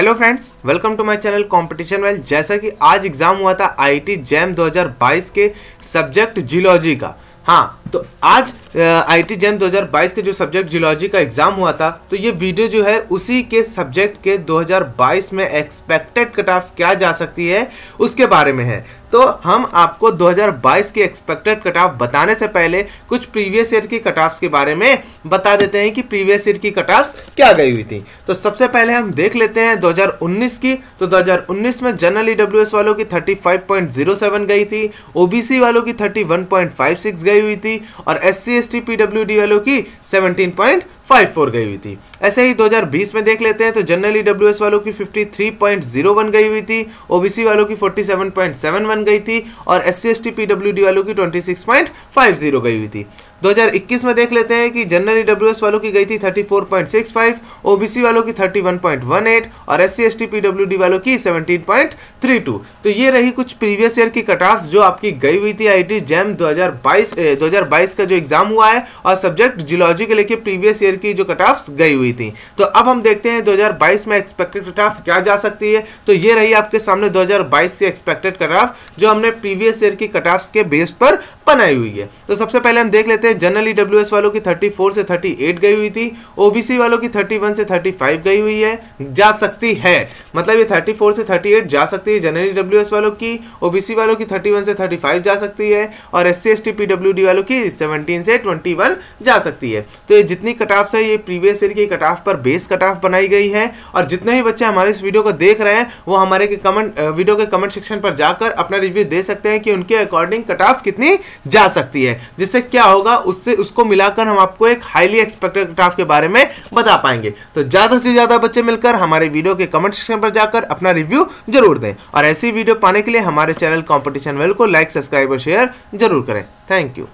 Hello friends welcome to my channel competition well जैसा कि आज एग्ज़ाम हुआ था आईटी जैम 2022 के सब्जेक्ट जियोलॉजी का। हाँ तो आज आई टी जैम 2022 के जो सब्जेक्ट जियोलॉजी का एग्ज़ाम हुआ था तो ये वीडियो जो है, उसी के सब्जेक्ट के 2022 में एक्सपेक्टेड कट ऑफ़ क्या जा सकती है, उसके बारे में है। तो हम आपको 2022 की एक्सपेक्टेड कट ऑफ़ बताने से पहले कुछ प्रीवियस ईयर की कट ऑफ्स के बारे में बता देते हैं कि प्रीवियस ईयर की कट ऑफ्स क्या गई हुई थी। तो सबसे पहले हम देख लेते हैं 2019 की तो 2019 में जनरल ईडब्ल्यूएस वालों की 35.07 गई थी ओबीसी वालों की 31.56 गई हुई थी और S C S T PWD वालों की 17.54 गई हुई थी। ऐसे ही 2020 में देख लेते हैं तो जनरल डब्ल्यू वालों की 53.01 गई हुई थी ओबीसी वालों की 47.71 गई थी और S C S T PWD वालों की 26.50 गई हुई थी। 2021 में देख लेते हैं कि जनरल ईडब्ल्यूएस वालों की गई थी 34.65 ओबीसी वालों की 31.18 और एस सी एस टी वालों की 17.32 तो ये रही कुछ प्रीवियस ईयर की कट ऑफ़ जो आपकी गई हुई थी आईटी जैम 2022 2022 का जो एग्ज़ाम हुआ है और सब्जेक्ट जियोलॉजी के लेके प्रीवियस ईयर की जो कट ऑफ़ गई हुई थी। तो अब हम देखते हैं 2022 में एक्सपेक्टेड कट क्या जा सकती है। तो ये रही आपके सामने 2022 से एक्सपेक्टेड कट जो हमने प्रीवियस ईयर की कट ऑफ़ के बेस पर बनाई हुई है। तो सबसे पहले हम देख लेते हैं जनरल ईडब्ल्यूएस वालों की 34 से 38 गई हुई थी। ओबीसी वालों की 31 से 35 गई हुई है। जा सकती है। मतलब ये 34 से 38 जा सकती है। जनरल ईडब्ल्यूएस वालों की ओबीसी वालों की 31 से 35 जा सकती है। और एस सी एस वालों की 17 से 21 जा सकती है। तो ये जितनी कट ऑफ़ है, ये प्रीवियस ईयर की कट ऑफ़ पर बेस कट ऑफ़ बनाई गई है। और जितने ही बच्चे हमारे इस वीडियो को देख रहे हैं, वो हमारे के कमेंट वीडियो के कमेंट सेक्शन पर जाकर अपना रिव्यू दे सकते हैं कि उनके अकॉर्डिंग कट ऑफ़ कितनी जा सकती है। जिससे क्या होगा उससे, उसको मिलाकर हम आपको एक हाईली एक्सपेक्टेड कट के बारे में बता पाएँगे। तो ज़्यादा से ज़्यादा बच्चे मिलकर हमारे वीडियो के कमेंट सेक्शन पर जाकर अपना रिव्यू ज़रूर दें। और ऐसी वीडियो पाने के लिए हमारे चैनल कॉम्पिटिशन वेल को लाइक सब्सक्राइब और शेयर ज़रूर करें। Thank you